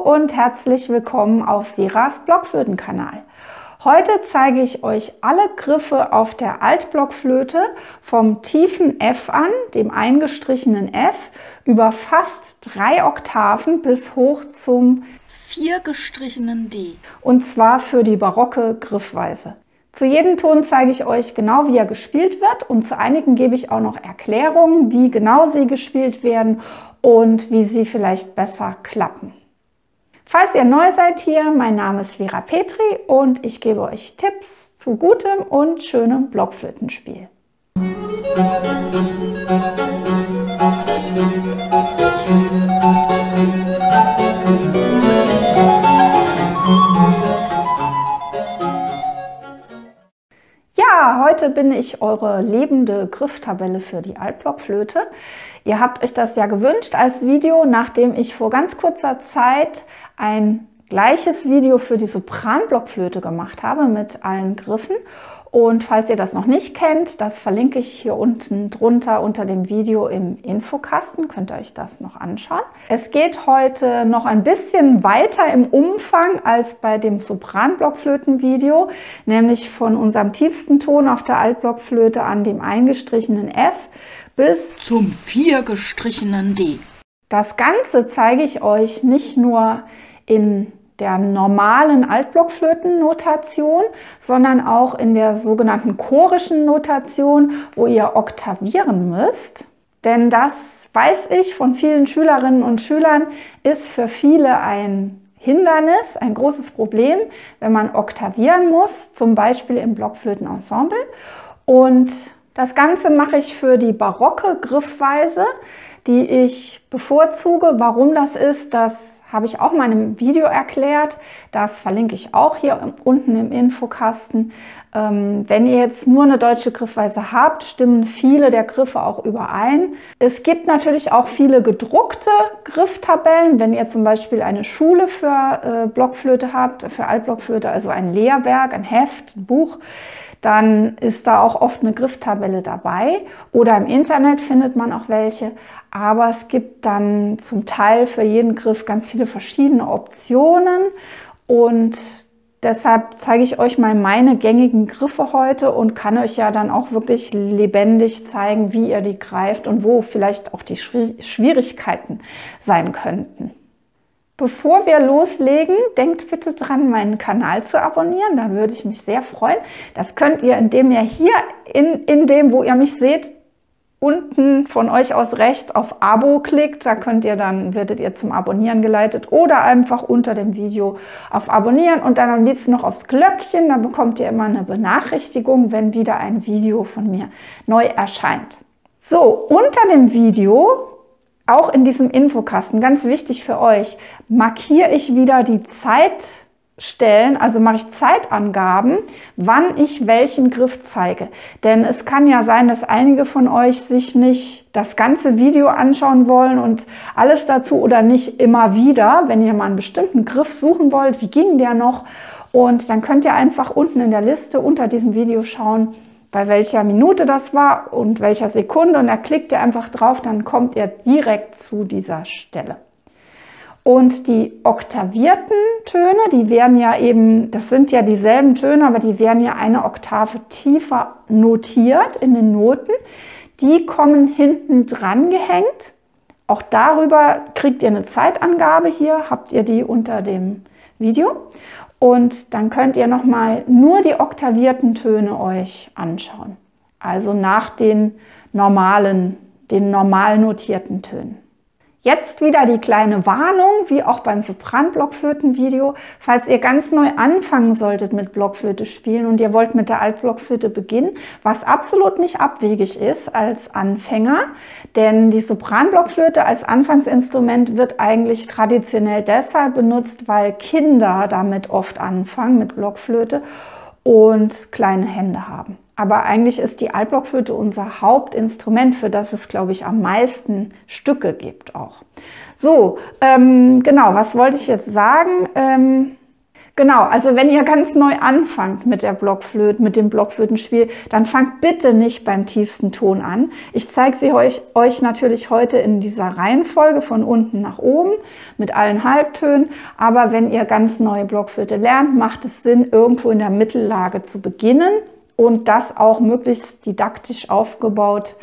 und herzlich willkommen auf Veras Blockflötenkanal. Heute zeige ich euch alle Griffe auf der Altblockflöte vom tiefen F an, dem eingestrichenen F, über fast drei Oktaven bis hoch zum vier gestrichenen D. Und zwar für die barocke Griffweise. Zu jedem Ton zeige ich euch genau, wie er gespielt wird und zu einigen gebe ich auch noch Erklärungen, wie genau sie gespielt werden und wie sie vielleicht besser klappen. Falls ihr neu seid hier, mein Name ist Vera Petri und ich gebe euch Tipps zu gutem und schönem Blockflötenspiel. Ja, heute bin ich eure lebende Grifftabelle für die Altblockflöte. Ihr habt euch das ja gewünscht als Video, nachdem ich vor ganz kurzer Zeit ein gleiches Video für die Sopranblockflöte gemacht habe mit allen Griffen. Und falls ihr das noch nicht kennt, das verlinke ich hier unten drunter unter dem Video im Infokasten. Könnt ihr euch das noch anschauen. Es geht heute noch ein bisschen weiter im Umfang als bei dem Sopranblockflöten-Video, nämlich von unserem tiefsten Ton auf der Altblockflöte an dem eingestrichenen F bis zum vier gestrichenen D. Das Ganze zeige ich euch nicht nur in der normalen Altblockflötennotation, sondern auch in der sogenannten chorischen Notation, wo ihr oktavieren müsst. Denn das weiß ich von vielen Schülerinnen und Schülern, ist für viele ein Hindernis, ein großes Problem, wenn man oktavieren muss, zum Beispiel im Blockflötenensemble. Und das Ganze mache ich für die barocke Griffweise, die ich bevorzuge. Warum das ist, das habe ich auch mal in einem Video erklärt. Das verlinke ich auch hier unten im Infokasten. Ähm, wenn ihr jetzt nur eine deutsche Griffweise habt, stimmen viele der Griffe auch überein. Es gibt natürlich auch viele gedruckte Grifftabellen. Wenn ihr zum Beispiel eine Schule für äh, Blockflöte habt, für Altblockflöte, also ein Lehrwerk, ein Heft, ein Buch, dann ist da auch oft eine Grifftabelle dabei oder im Internet findet man auch welche. Aber es gibt dann zum Teil für jeden Griff ganz viele verschiedene Optionen und deshalb zeige ich euch mal meine gängigen Griffe heute und kann euch ja dann auch wirklich lebendig zeigen, wie ihr die greift und wo vielleicht auch die Schwierigkeiten sein könnten. Bevor wir loslegen, denkt bitte dran, meinen Kanal zu abonnieren. Da würde ich mich sehr freuen. Das könnt ihr, indem ihr hier in, in dem, wo ihr mich seht, unten von euch aus rechts auf Abo klickt. Da könnt ihr dann, werdet ihr zum Abonnieren geleitet oder einfach unter dem Video auf Abonnieren und dann am liebsten noch aufs Glöckchen. Dann bekommt ihr immer eine Benachrichtigung, wenn wieder ein Video von mir neu erscheint. So, unter dem Video auch in diesem Infokasten, ganz wichtig für euch, markiere ich wieder die Zeitstellen, also mache ich Zeitangaben, wann ich welchen Griff zeige. Denn es kann ja sein, dass einige von euch sich nicht das ganze Video anschauen wollen und alles dazu oder nicht immer wieder, wenn ihr mal einen bestimmten Griff suchen wollt, wie ging der noch? Und dann könnt ihr einfach unten in der Liste unter diesem Video schauen, bei welcher Minute das war und welcher Sekunde und da klickt ihr einfach drauf, dann kommt ihr direkt zu dieser Stelle. Und die oktavierten Töne, die werden ja eben, das sind ja dieselben Töne, aber die werden ja eine Oktave tiefer notiert in den Noten. Die kommen hinten dran gehängt. Auch darüber kriegt ihr eine Zeitangabe hier, habt ihr die unter dem Video. Und dann könnt ihr nochmal nur die oktavierten Töne euch anschauen. Also nach den normalen, den normal notierten Tönen. Jetzt wieder die kleine Warnung, wie auch beim Sopran-Blockflöten-Video. Falls ihr ganz neu anfangen solltet mit Blockflöte spielen und ihr wollt mit der Altblockflöte beginnen, was absolut nicht abwegig ist als Anfänger, denn die Sopran-Blockflöte als Anfangsinstrument wird eigentlich traditionell deshalb benutzt, weil Kinder damit oft anfangen mit Blockflöte und kleine Hände haben. Aber eigentlich ist die Altblockflöte unser Hauptinstrument, für das es, glaube ich, am meisten Stücke gibt auch. So, ähm, genau, was wollte ich jetzt sagen? Ähm, Genau, also wenn ihr ganz neu anfangt mit der Blockflöte, mit dem Blockflötenspiel, dann fangt bitte nicht beim tiefsten Ton an. Ich zeige sie euch, euch natürlich heute in dieser Reihenfolge von unten nach oben mit allen Halbtönen. Aber wenn ihr ganz neue Blockflöte lernt, macht es Sinn, irgendwo in der Mittellage zu beginnen und das auch möglichst didaktisch aufgebaut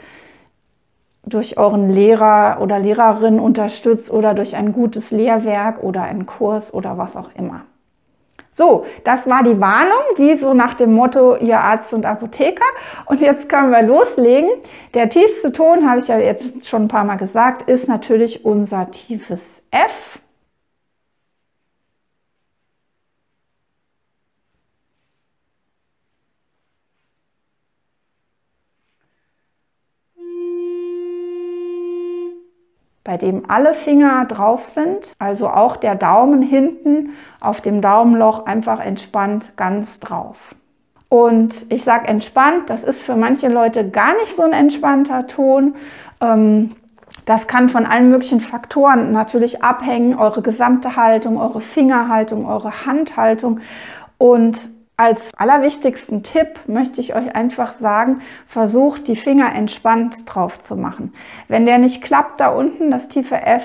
durch euren Lehrer oder Lehrerin unterstützt oder durch ein gutes Lehrwerk oder einen Kurs oder was auch immer. So, das war die Warnung, wie so nach dem Motto, ihr Arzt und Apotheker. Und jetzt können wir loslegen. Der tiefste Ton, habe ich ja jetzt schon ein paar Mal gesagt, ist natürlich unser tiefes F. bei dem alle Finger drauf sind, also auch der Daumen hinten auf dem Daumenloch einfach entspannt ganz drauf. Und ich sage entspannt, das ist für manche Leute gar nicht so ein entspannter Ton. Ähm, das kann von allen möglichen Faktoren natürlich abhängen, eure gesamte Haltung, eure Fingerhaltung, eure Handhaltung. Und als allerwichtigsten Tipp möchte ich euch einfach sagen, versucht die Finger entspannt drauf zu machen. Wenn der nicht klappt da unten, das tiefe F,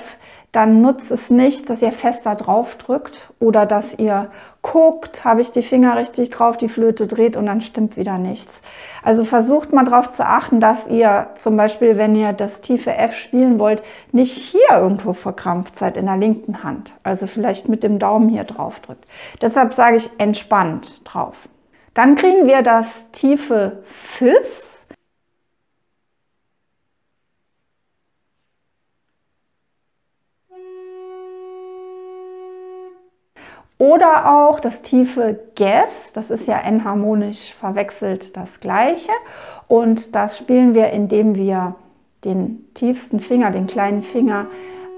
dann nutzt es nicht, dass ihr fester drauf drückt oder dass ihr guckt, habe ich die Finger richtig drauf, die Flöte dreht und dann stimmt wieder nichts. Also versucht mal darauf zu achten, dass ihr zum Beispiel, wenn ihr das tiefe F spielen wollt, nicht hier irgendwo verkrampft seid in der linken Hand. Also vielleicht mit dem Daumen hier drauf drückt. Deshalb sage ich entspannt drauf. Dann kriegen wir das tiefe Fis. Oder auch das tiefe Ges, das ist ja enharmonisch verwechselt das gleiche. Und das spielen wir, indem wir den tiefsten Finger, den kleinen Finger,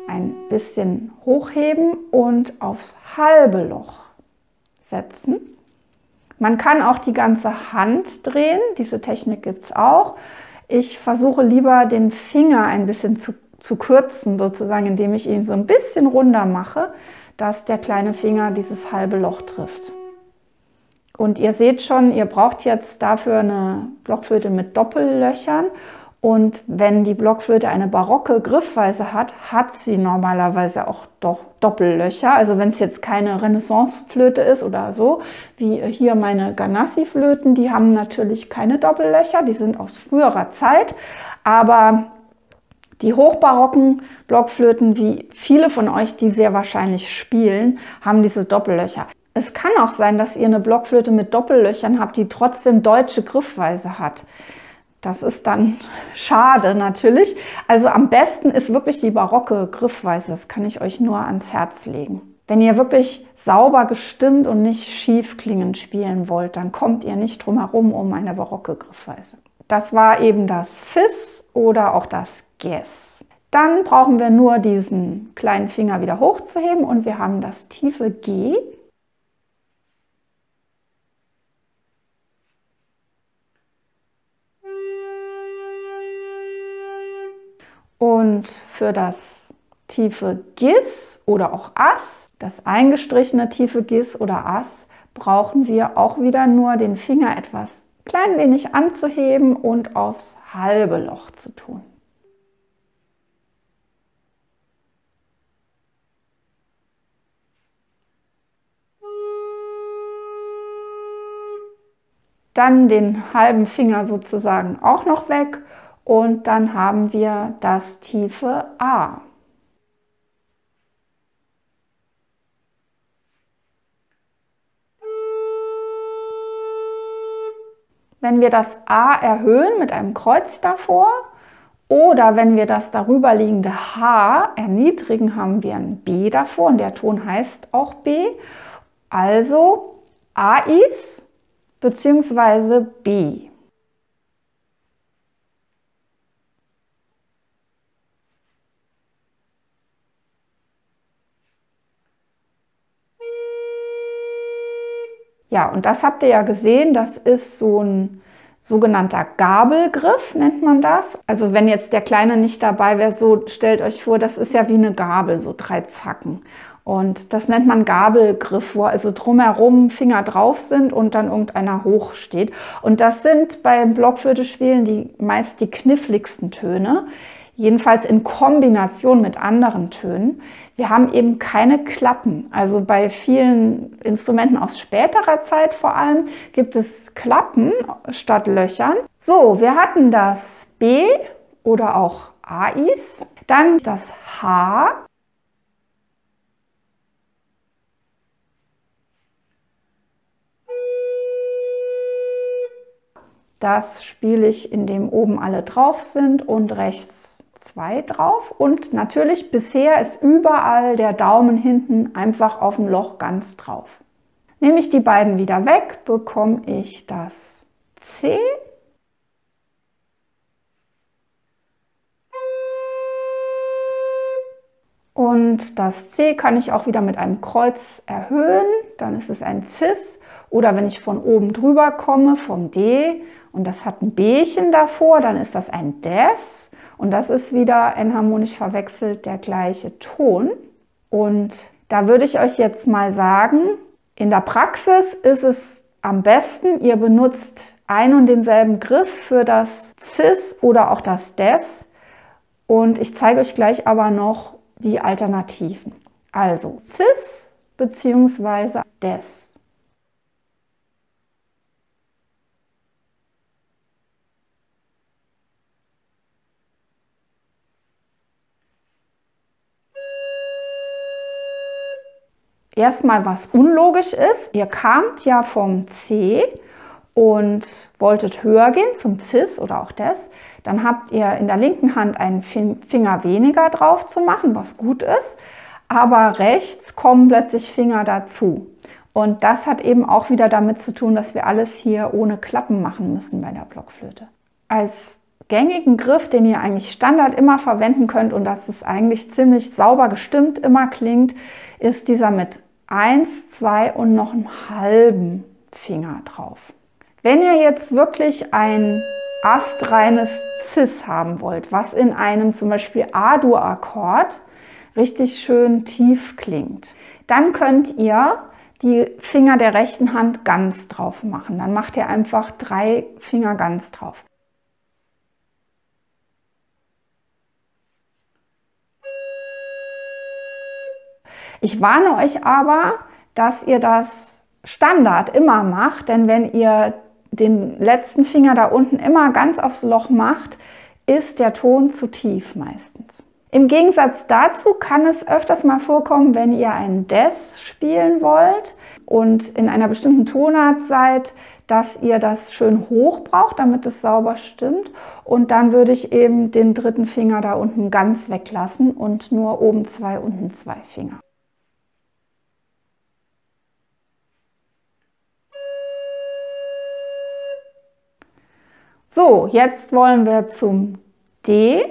ein bisschen hochheben und aufs halbe Loch setzen. Man kann auch die ganze Hand drehen, diese Technik gibt es auch. Ich versuche lieber den Finger ein bisschen zu, zu kürzen, sozusagen, indem ich ihn so ein bisschen runder mache dass der kleine Finger dieses halbe Loch trifft. Und ihr seht schon, ihr braucht jetzt dafür eine Blockflöte mit Doppellöchern. Und wenn die Blockflöte eine barocke Griffweise hat, hat sie normalerweise auch Doppellöcher. Also wenn es jetzt keine Renaissanceflöte ist oder so, wie hier meine Ganassi-Flöten, die haben natürlich keine Doppellöcher, die sind aus früherer Zeit. Aber die hochbarocken Blockflöten, wie viele von euch, die sehr wahrscheinlich spielen, haben diese Doppellöcher. Es kann auch sein, dass ihr eine Blockflöte mit Doppellöchern habt, die trotzdem deutsche Griffweise hat. Das ist dann schade natürlich. Also am besten ist wirklich die barocke Griffweise. Das kann ich euch nur ans Herz legen. Wenn ihr wirklich sauber gestimmt und nicht schief klingend spielen wollt, dann kommt ihr nicht drum herum um eine barocke Griffweise. Das war eben das Fis oder auch das Yes. Dann brauchen wir nur diesen kleinen Finger wieder hochzuheben und wir haben das tiefe G. Und für das tiefe Gis oder auch Ass, das eingestrichene tiefe Gis oder Ass, brauchen wir auch wieder nur den Finger etwas klein wenig anzuheben und aufs halbe Loch zu tun. Dann den halben Finger sozusagen auch noch weg und dann haben wir das tiefe A. Wenn wir das A erhöhen mit einem Kreuz davor oder wenn wir das darüber liegende H erniedrigen, haben wir ein B davor und der Ton heißt auch B. Also A ist bzw. B. Ja, und das habt ihr ja gesehen, das ist so ein sogenannter Gabelgriff, nennt man das. Also wenn jetzt der Kleine nicht dabei wäre, so stellt euch vor, das ist ja wie eine Gabel, so drei Zacken. Und das nennt man Gabelgriff, wo also drumherum Finger drauf sind und dann irgendeiner hoch steht. Und das sind beim Blockflöte-Spielen die meist die kniffligsten Töne, jedenfalls in Kombination mit anderen Tönen. Wir haben eben keine Klappen. Also bei vielen Instrumenten aus späterer Zeit vor allem gibt es Klappen statt Löchern. So, wir hatten das B oder auch Ais, dann das H Das spiele ich, indem oben alle drauf sind und rechts zwei drauf. Und natürlich bisher ist überall der Daumen hinten einfach auf dem Loch ganz drauf. Nehme ich die beiden wieder weg, bekomme ich das C. Und das C kann ich auch wieder mit einem Kreuz erhöhen, dann ist es ein Cis. Oder wenn ich von oben drüber komme, vom D, und das hat ein Bchen davor, dann ist das ein Des und das ist wieder enharmonisch verwechselt der gleiche Ton. Und da würde ich euch jetzt mal sagen, in der Praxis ist es am besten, ihr benutzt ein und denselben Griff für das Cis oder auch das Des. Und ich zeige euch gleich aber noch die Alternativen. Also Cis bzw. Des. Erstmal was unlogisch ist. Ihr kamt ja vom C und wolltet höher gehen zum Cis oder auch des. Dann habt ihr in der linken Hand einen Finger weniger drauf zu machen, was gut ist. Aber rechts kommen plötzlich Finger dazu. Und das hat eben auch wieder damit zu tun, dass wir alles hier ohne Klappen machen müssen bei der Blockflöte. Als gängigen Griff, den ihr eigentlich Standard immer verwenden könnt und dass es eigentlich ziemlich sauber gestimmt immer klingt, ist dieser mit eins, zwei und noch einen halben Finger drauf. Wenn ihr jetzt wirklich ein astreines Cis haben wollt, was in einem zum Beispiel A-Dur-Akkord richtig schön tief klingt, dann könnt ihr die Finger der rechten Hand ganz drauf machen. Dann macht ihr einfach drei Finger ganz drauf. Ich warne euch aber, dass ihr das Standard immer macht, denn wenn ihr den letzten Finger da unten immer ganz aufs Loch macht, ist der Ton zu tief meistens. Im Gegensatz dazu kann es öfters mal vorkommen, wenn ihr ein Des spielen wollt und in einer bestimmten Tonart seid, dass ihr das schön hoch braucht, damit es sauber stimmt. Und dann würde ich eben den dritten Finger da unten ganz weglassen und nur oben zwei, unten zwei Finger. So, jetzt wollen wir zum D.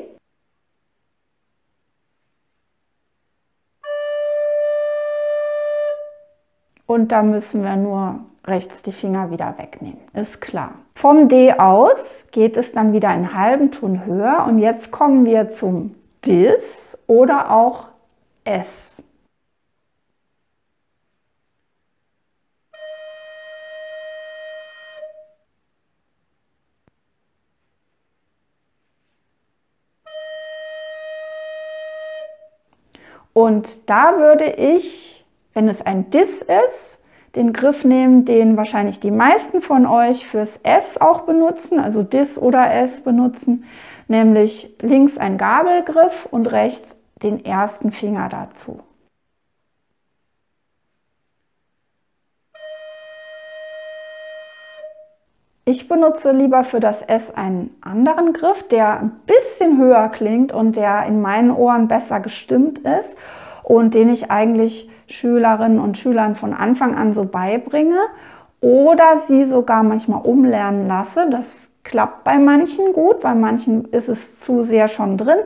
Und da müssen wir nur rechts die Finger wieder wegnehmen, ist klar. Vom D aus geht es dann wieder einen halben Ton höher und jetzt kommen wir zum Dis oder auch S. Und da würde ich, wenn es ein Dis ist, den Griff nehmen, den wahrscheinlich die meisten von euch fürs S auch benutzen, also Dis oder S benutzen, nämlich links ein Gabelgriff und rechts den ersten Finger dazu. Ich benutze lieber für das S einen anderen Griff, der ein bisschen höher klingt und der in meinen Ohren besser gestimmt ist und den ich eigentlich Schülerinnen und Schülern von Anfang an so beibringe oder sie sogar manchmal umlernen lasse. Das klappt bei manchen gut, bei manchen ist es zu sehr schon drin,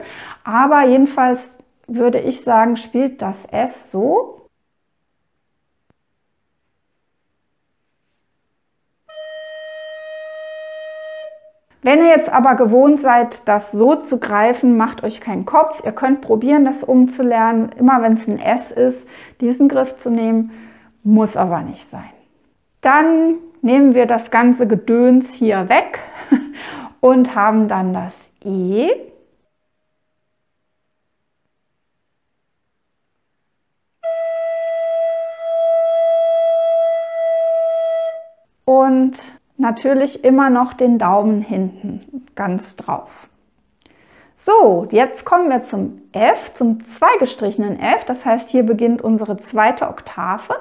aber jedenfalls würde ich sagen, spielt das S so. Wenn ihr jetzt aber gewohnt seid, das so zu greifen, macht euch keinen Kopf. Ihr könnt probieren, das umzulernen. Immer wenn es ein S ist, diesen Griff zu nehmen, muss aber nicht sein. Dann nehmen wir das ganze Gedöns hier weg und haben dann das E. Und natürlich immer noch den Daumen hinten ganz drauf. So, jetzt kommen wir zum F, zum zweigestrichenen F. Das heißt, hier beginnt unsere zweite Oktave.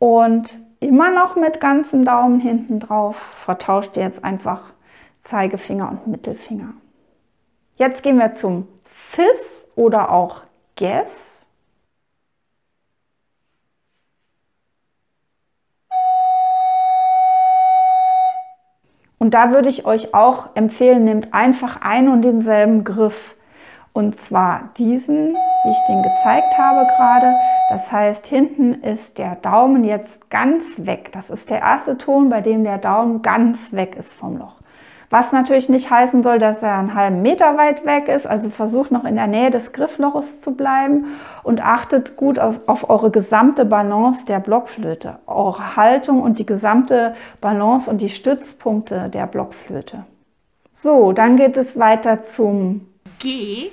Und immer noch mit ganzem Daumen hinten drauf vertauscht ihr jetzt einfach Zeigefinger und Mittelfinger. Jetzt gehen wir zum Fis oder auch Guess. Und da würde ich euch auch empfehlen, nehmt einfach einen und denselben Griff. Und zwar diesen, wie ich den gezeigt habe gerade. Das heißt, hinten ist der Daumen jetzt ganz weg. Das ist der erste Ton, bei dem der Daumen ganz weg ist vom Loch. Was natürlich nicht heißen soll, dass er einen halben Meter weit weg ist. Also versucht noch in der Nähe des Griffloches zu bleiben und achtet gut auf, auf eure gesamte Balance der Blockflöte, eure Haltung und die gesamte Balance und die Stützpunkte der Blockflöte. So, dann geht es weiter zum G.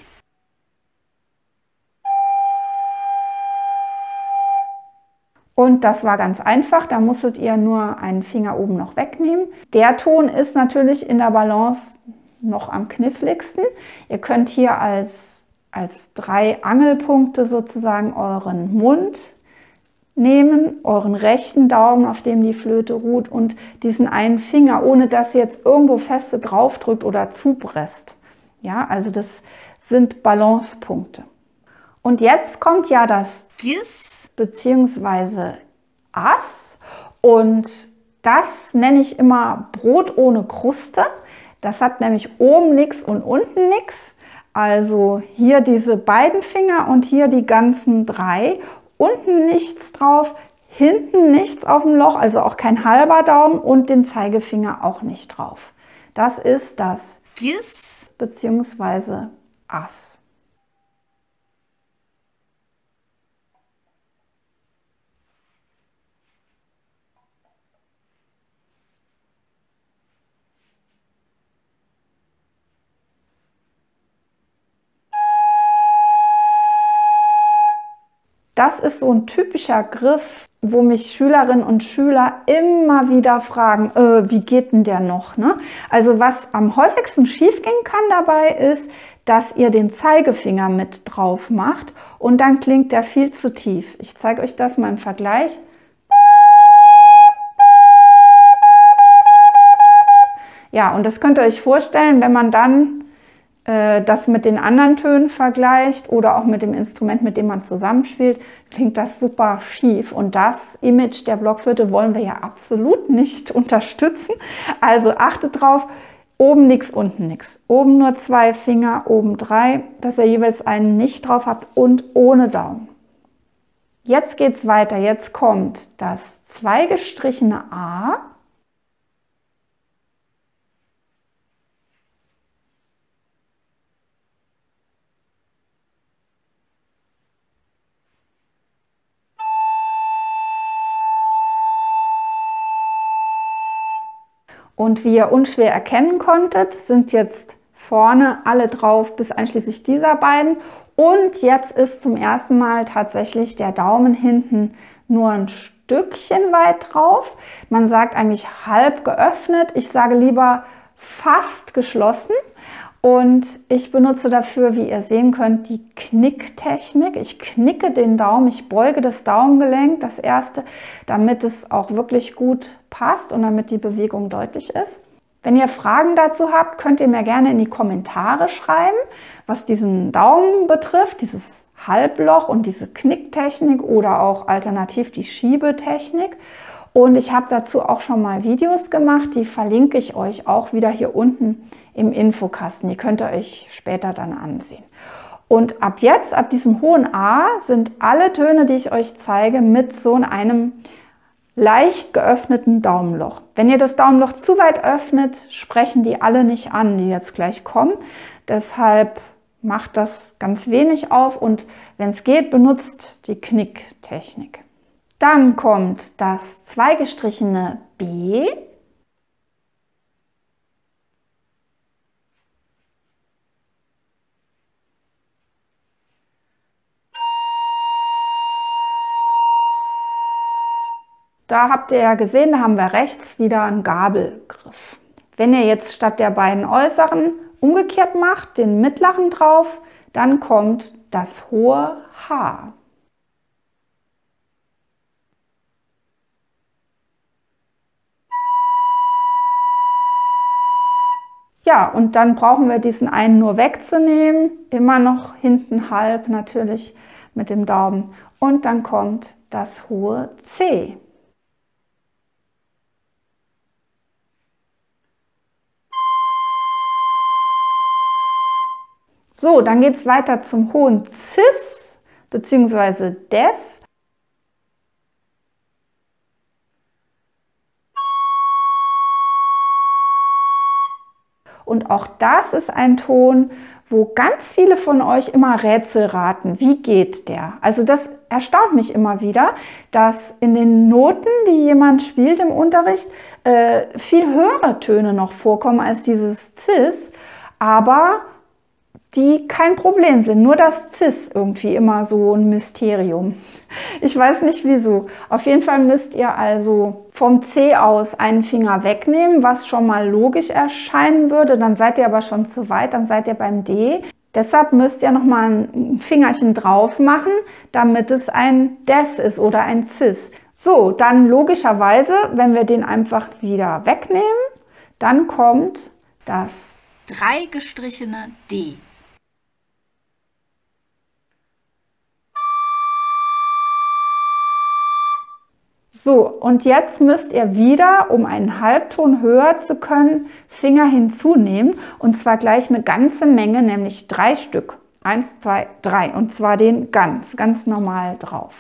Und das war ganz einfach, da musstet ihr nur einen Finger oben noch wegnehmen. Der Ton ist natürlich in der Balance noch am kniffligsten. Ihr könnt hier als, als drei Angelpunkte sozusagen euren Mund nehmen, euren rechten Daumen, auf dem die Flöte ruht und diesen einen Finger, ohne dass ihr jetzt irgendwo feste draufdrückt oder zupresst. Ja, also das sind Balancepunkte. Und jetzt kommt ja das Gis beziehungsweise Ass und das nenne ich immer Brot ohne Kruste. Das hat nämlich oben nichts und unten nichts. Also hier diese beiden Finger und hier die ganzen drei. Unten nichts drauf, hinten nichts auf dem Loch, also auch kein halber Daumen und den Zeigefinger auch nicht drauf. Das ist das Gis bzw. Ass. Das ist so ein typischer Griff, wo mich Schülerinnen und Schüler immer wieder fragen, äh, wie geht denn der noch? Ne? Also was am häufigsten schiefgehen kann dabei ist, dass ihr den Zeigefinger mit drauf macht und dann klingt der viel zu tief. Ich zeige euch das mal im Vergleich. Ja, und das könnt ihr euch vorstellen, wenn man dann äh, das mit den anderen Tönen vergleicht oder auch mit dem Instrument, mit dem man zusammenspielt, klingt das super schief. Und das Image der Blockflöte wollen wir ja absolut nicht unterstützen. Also achtet drauf, oben nichts, unten nichts. Oben nur zwei Finger, oben drei, dass ihr jeweils einen nicht drauf habt und ohne Daumen. Jetzt geht's weiter. Jetzt kommt das zweigestrichene A Und wie ihr unschwer erkennen konntet, sind jetzt vorne alle drauf, bis einschließlich dieser beiden. Und jetzt ist zum ersten Mal tatsächlich der Daumen hinten nur ein Stückchen weit drauf. Man sagt eigentlich halb geöffnet. Ich sage lieber fast geschlossen. Und ich benutze dafür, wie ihr sehen könnt, die Knicktechnik. Ich knicke den Daumen, ich beuge das Daumengelenk, das erste, damit es auch wirklich gut passt und damit die Bewegung deutlich ist. Wenn ihr Fragen dazu habt, könnt ihr mir gerne in die Kommentare schreiben, was diesen Daumen betrifft, dieses Halbloch und diese Knicktechnik oder auch alternativ die Schiebetechnik. Und ich habe dazu auch schon mal Videos gemacht, die verlinke ich euch auch wieder hier unten im Infokasten. Die könnt ihr euch später dann ansehen. Und ab jetzt, ab diesem hohen A, sind alle Töne, die ich euch zeige, mit so einem leicht geöffneten Daumenloch. Wenn ihr das Daumenloch zu weit öffnet, sprechen die alle nicht an, die jetzt gleich kommen. Deshalb macht das ganz wenig auf und wenn es geht, benutzt die Knicktechnik. Dann kommt das zweigestrichene B. Da habt ihr ja gesehen, da haben wir rechts wieder einen Gabelgriff. Wenn ihr jetzt statt der beiden äußeren umgekehrt macht, den mittleren drauf, dann kommt das hohe H. Ja, und dann brauchen wir diesen einen nur wegzunehmen, immer noch hinten halb natürlich mit dem Daumen. Und dann kommt das hohe C. So, dann geht es weiter zum hohen Cis bzw. Des. Das ist ein Ton, wo ganz viele von euch immer Rätsel raten. Wie geht der? Also das erstaunt mich immer wieder, dass in den Noten, die jemand spielt im Unterricht, äh, viel höhere Töne noch vorkommen als dieses Cis. Aber die kein Problem sind. Nur das Cis irgendwie immer so ein Mysterium. Ich weiß nicht wieso. Auf jeden Fall müsst ihr also vom C aus einen Finger wegnehmen, was schon mal logisch erscheinen würde. Dann seid ihr aber schon zu weit, dann seid ihr beim D. Deshalb müsst ihr nochmal ein Fingerchen drauf machen, damit es ein Des ist oder ein Cis. So, dann logischerweise, wenn wir den einfach wieder wegnehmen, dann kommt das drei gestrichene D. So, und jetzt müsst ihr wieder, um einen Halbton höher zu können, Finger hinzunehmen. Und zwar gleich eine ganze Menge, nämlich drei Stück. Eins, zwei, drei. Und zwar den ganz, ganz normal drauf.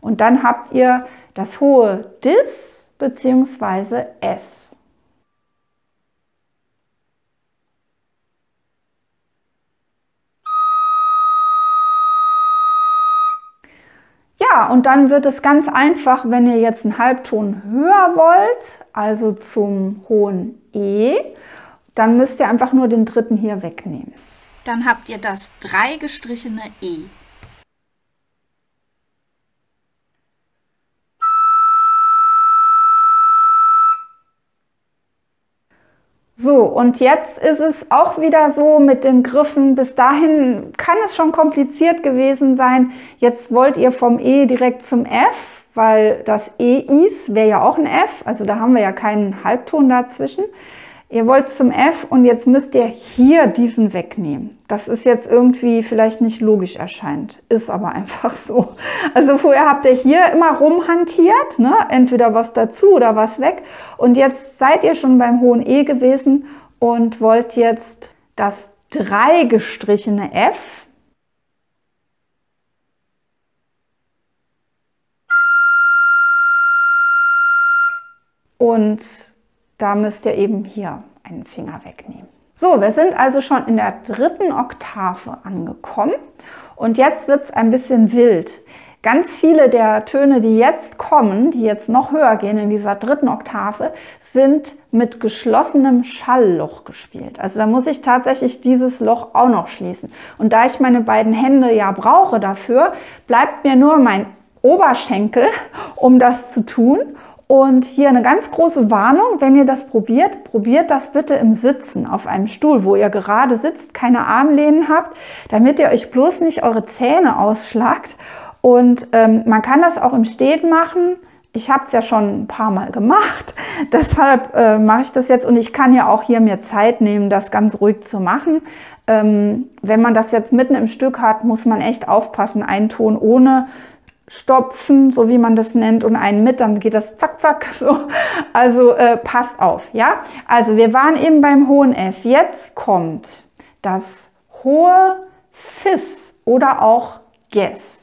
Und dann habt ihr das hohe Dis bzw. S. Ja, und dann wird es ganz einfach, wenn ihr jetzt einen Halbton höher wollt, also zum hohen E, dann müsst ihr einfach nur den dritten hier wegnehmen. Dann habt ihr das drei gestrichene E. So, und jetzt ist es auch wieder so mit den Griffen. Bis dahin kann es schon kompliziert gewesen sein. Jetzt wollt ihr vom E direkt zum F, weil das E is wäre ja auch ein F. Also da haben wir ja keinen Halbton dazwischen. Ihr wollt zum F und jetzt müsst ihr hier diesen wegnehmen. Das ist jetzt irgendwie vielleicht nicht logisch erscheint, ist aber einfach so. Also vorher habt ihr hier immer rumhantiert, ne? entweder was dazu oder was weg. Und jetzt seid ihr schon beim hohen E gewesen und wollt jetzt das drei gestrichene F und da müsst ihr eben hier einen Finger wegnehmen. So, wir sind also schon in der dritten Oktave angekommen und jetzt wird es ein bisschen wild. Ganz viele der Töne, die jetzt kommen, die jetzt noch höher gehen in dieser dritten Oktave, sind mit geschlossenem Schallloch gespielt. Also da muss ich tatsächlich dieses Loch auch noch schließen. Und da ich meine beiden Hände ja brauche dafür, bleibt mir nur mein Oberschenkel, um das zu tun. Und hier eine ganz große Warnung, wenn ihr das probiert, probiert das bitte im Sitzen auf einem Stuhl, wo ihr gerade sitzt, keine Armlehnen habt, damit ihr euch bloß nicht eure Zähne ausschlagt. Und ähm, man kann das auch im Stehen machen. Ich habe es ja schon ein paar Mal gemacht, deshalb äh, mache ich das jetzt und ich kann ja auch hier mir Zeit nehmen, das ganz ruhig zu machen. Ähm, wenn man das jetzt mitten im Stück hat, muss man echt aufpassen, einen Ton ohne stopfen, so wie man das nennt, und einen mit, dann geht das zack, zack. So. Also äh, passt auf, ja? Also wir waren eben beim hohen F. Jetzt kommt das hohe Fis oder auch Guess.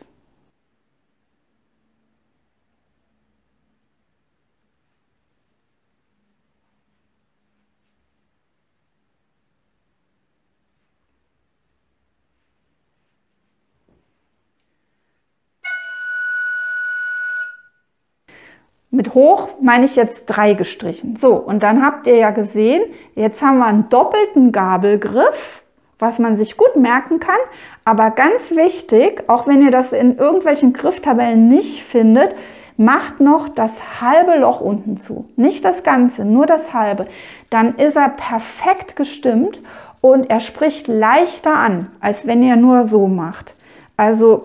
Mit hoch meine ich jetzt drei gestrichen. So, und dann habt ihr ja gesehen, jetzt haben wir einen doppelten Gabelgriff, was man sich gut merken kann. Aber ganz wichtig, auch wenn ihr das in irgendwelchen Grifftabellen nicht findet, macht noch das halbe Loch unten zu. Nicht das ganze, nur das halbe. Dann ist er perfekt gestimmt und er spricht leichter an, als wenn ihr nur so macht. Also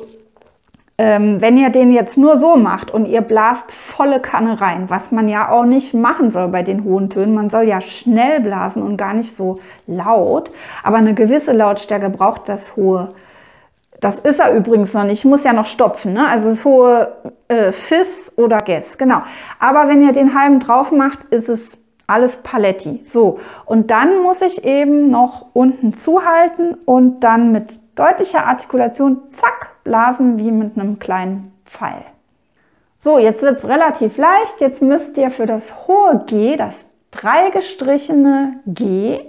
ähm, wenn ihr den jetzt nur so macht und ihr blast volle Kanne rein, was man ja auch nicht machen soll bei den hohen Tönen, man soll ja schnell blasen und gar nicht so laut, aber eine gewisse Lautstärke braucht das hohe. Das ist er übrigens noch nicht. Ich muss ja noch stopfen, ne? also das hohe äh, Fis oder Guess, genau. Aber wenn ihr den halben drauf macht, ist es alles Paletti. So, und dann muss ich eben noch unten zuhalten und dann mit deutlicher Artikulation, zack, blasen wie mit einem kleinen Pfeil. So, jetzt wird es relativ leicht. Jetzt müsst ihr für das hohe G, das drei gestrichene G,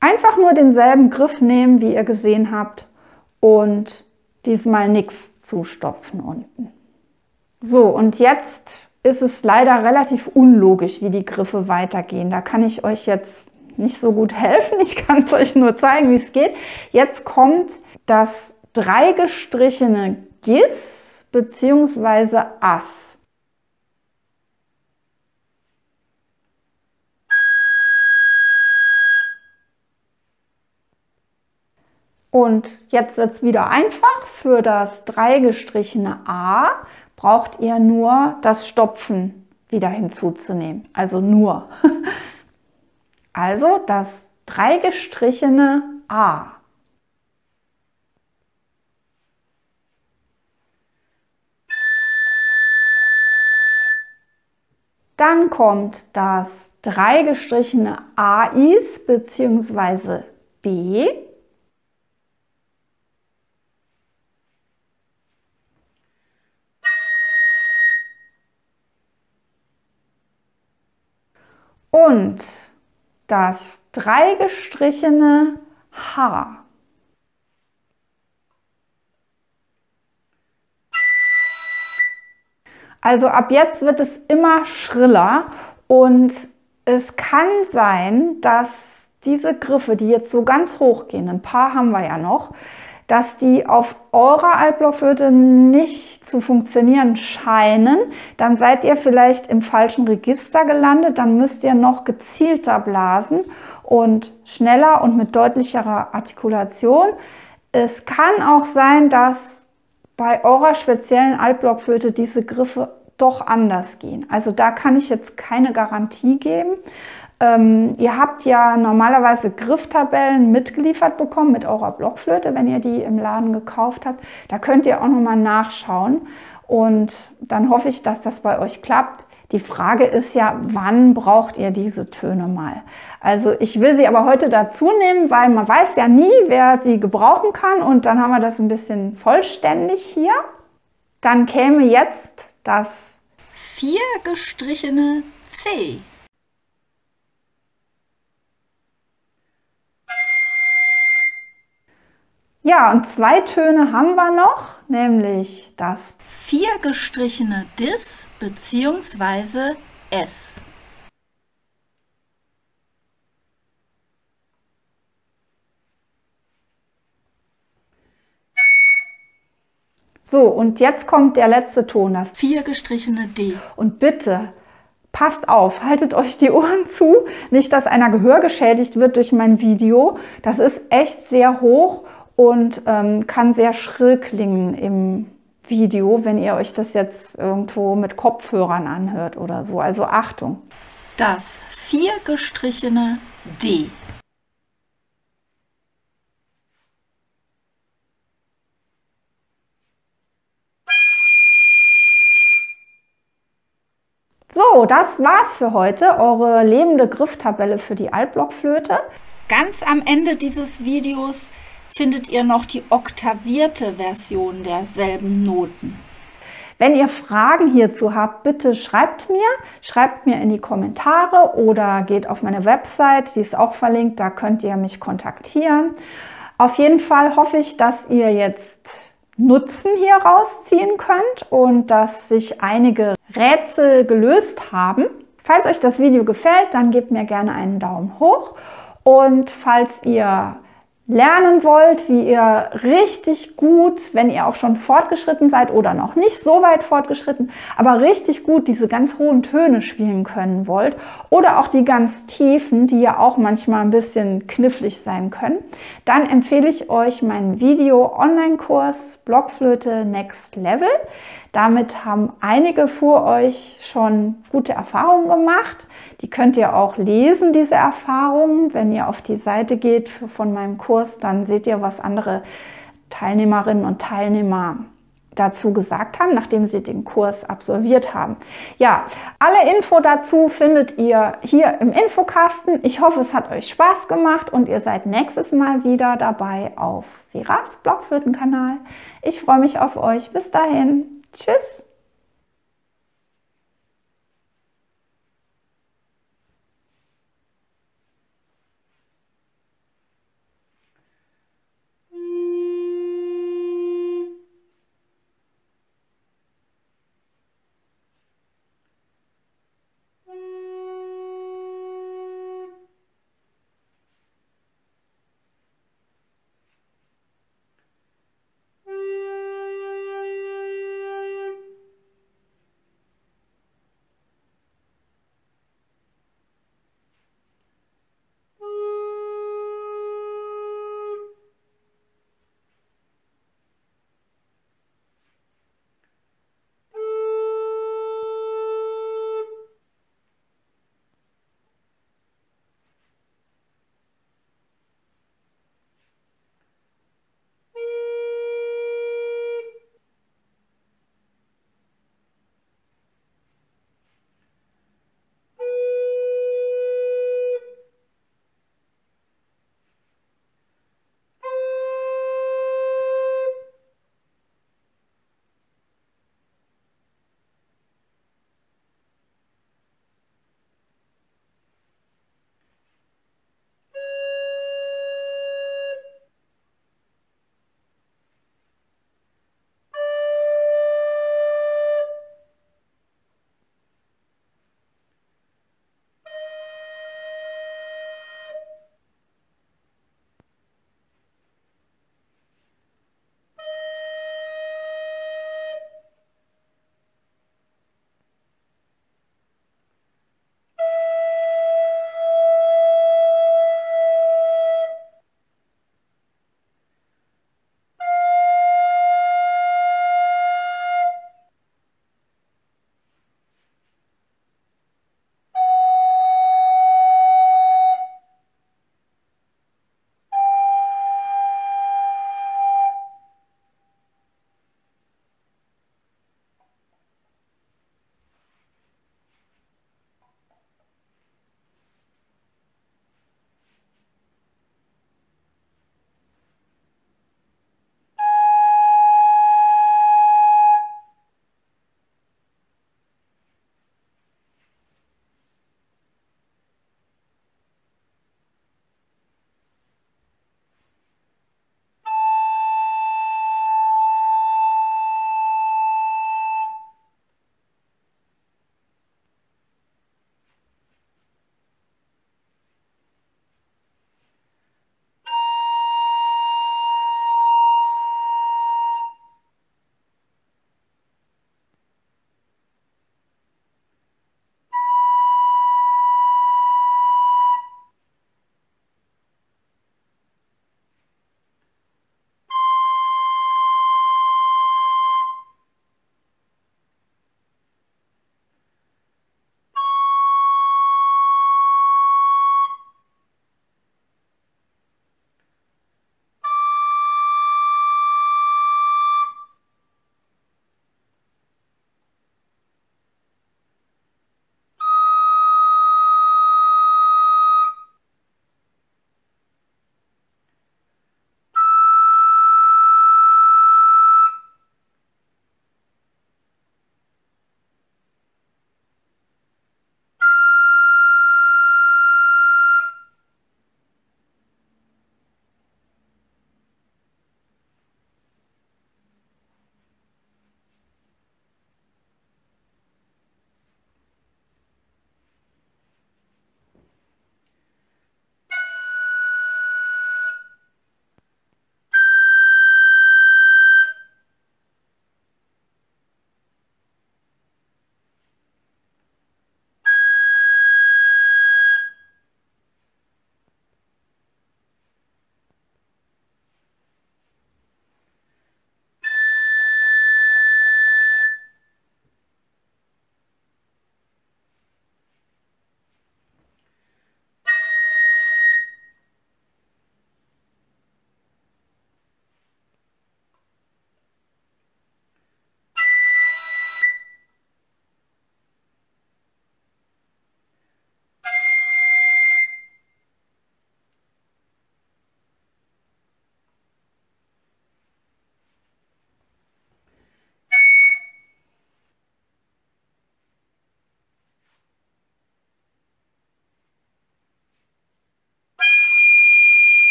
einfach nur denselben Griff nehmen, wie ihr gesehen habt und diesmal nichts zustopfen unten. So, und jetzt ist es leider relativ unlogisch, wie die Griffe weitergehen. Da kann ich euch jetzt nicht so gut helfen. Ich kann es euch nur zeigen, wie es geht. Jetzt kommt das dreigestrichene Gis bzw. Ass. Und jetzt wird es wieder einfach. Für das dreigestrichene A braucht ihr nur das Stopfen wieder hinzuzunehmen. Also nur. Also das dreigestrichene A. Dann kommt das dreigestrichene AIs bzw. B. Und das dreigestrichene H. Also ab jetzt wird es immer schriller und es kann sein, dass diese Griffe, die jetzt so ganz hoch gehen, ein paar haben wir ja noch, dass die auf eurer Altblockflöte nicht zu funktionieren scheinen, dann seid ihr vielleicht im falschen Register gelandet, dann müsst ihr noch gezielter blasen und schneller und mit deutlicherer Artikulation. Es kann auch sein, dass bei eurer speziellen Altblockflöte diese Griffe doch anders gehen. Also da kann ich jetzt keine Garantie geben. Ähm, ihr habt ja normalerweise Grifftabellen mitgeliefert bekommen mit eurer Blockflöte, wenn ihr die im Laden gekauft habt. Da könnt ihr auch nochmal nachschauen und dann hoffe ich, dass das bei euch klappt. Die Frage ist ja, wann braucht ihr diese Töne mal? Also ich will sie aber heute dazu nehmen, weil man weiß ja nie, wer sie gebrauchen kann und dann haben wir das ein bisschen vollständig hier. Dann käme jetzt das vier gestrichene C. Ja, und zwei Töne haben wir noch, nämlich das vier gestrichene Dis bzw. S. So, und jetzt kommt der letzte Ton, das vier gestrichene D. Und bitte passt auf, haltet euch die Ohren zu, nicht, dass einer Gehör geschädigt wird durch mein Video. Das ist echt sehr hoch und ähm, kann sehr schrill klingen im Video, wenn ihr euch das jetzt irgendwo mit Kopfhörern anhört oder so. Also Achtung. Das vier gestrichene D. So, das war's für heute. Eure lebende Grifftabelle für die Altblockflöte. Ganz am Ende dieses Videos findet ihr noch die oktavierte Version derselben Noten. Wenn ihr Fragen hierzu habt, bitte schreibt mir, schreibt mir in die Kommentare oder geht auf meine Website, die ist auch verlinkt, da könnt ihr mich kontaktieren. Auf jeden Fall hoffe ich, dass ihr jetzt Nutzen hier rausziehen könnt und dass sich einige Rätsel gelöst haben. Falls euch das Video gefällt, dann gebt mir gerne einen Daumen hoch und falls ihr lernen wollt, wie ihr richtig gut, wenn ihr auch schon fortgeschritten seid oder noch nicht so weit fortgeschritten, aber richtig gut diese ganz hohen Töne spielen können wollt oder auch die ganz tiefen, die ja auch manchmal ein bisschen knifflig sein können, dann empfehle ich euch meinen Video-Online-Kurs Blockflöte Next Level. Damit haben einige vor euch schon gute Erfahrungen gemacht. Die könnt ihr auch lesen, diese Erfahrungen. Wenn ihr auf die Seite geht von meinem Kurs, dann seht ihr, was andere Teilnehmerinnen und Teilnehmer dazu gesagt haben, nachdem sie den Kurs absolviert haben. Ja, alle Info dazu findet ihr hier im Infokasten. Ich hoffe, es hat euch Spaß gemacht und ihr seid nächstes Mal wieder dabei auf Veras Blockflöten-Kanal. Ich freue mich auf euch. Bis dahin. Tschüss.